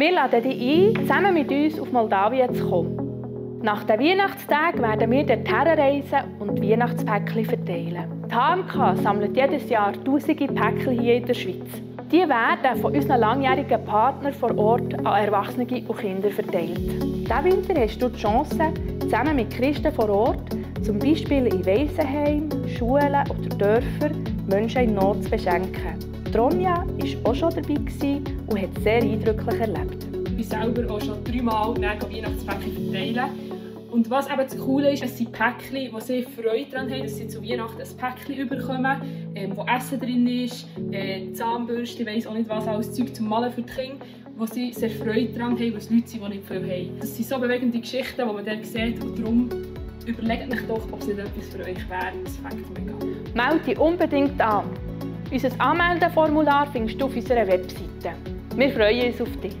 Wir laden dich ein, zusammen mit uns auf Moldawien zu kommen. Nach den Weihnachtstagen werden wir dort reisen und Weihnachtspäckchen verteilen. Die HMK sammelt jedes Jahr tausende Päckchen hier in der Schweiz. Die werden von unseren langjährigen Partnern vor Ort an Erwachsene und Kinder verteilt. Diesen Winter hast du die Chance, zusammen mit Christen vor Ort, zum Beispiel in Waisenheimen, Schulen oder Dörfern, Menschen in Not zu beschenken. Tronja war auch schon dabei und hat es sehr eindrücklich erlebt. Ich war selber auch schon dreimal Weihnachtspäckchen verteilen. Und was eben das Coole ist, es sind Päckchen, wo sie Freude daran haben, dass sie zu Weihnachten ein Päckchen bekommen, ähm, wo Essen drin ist, äh, Zahnbürste, ich weiss auch nicht was, alles Zeug zum Malen für die Kinder, wo sie sehr Freude daran haben, was Leute sind, die nicht viel haben. Das sind so bewegende Geschichten, die man dann sieht und darum überlegt euch doch, ob es nicht etwas für euch wäre. Das fängt mega Melde dich unbedingt an. Unser Anmeldeformular findest du auf unserer Webseite. Wir freuen uns auf dich.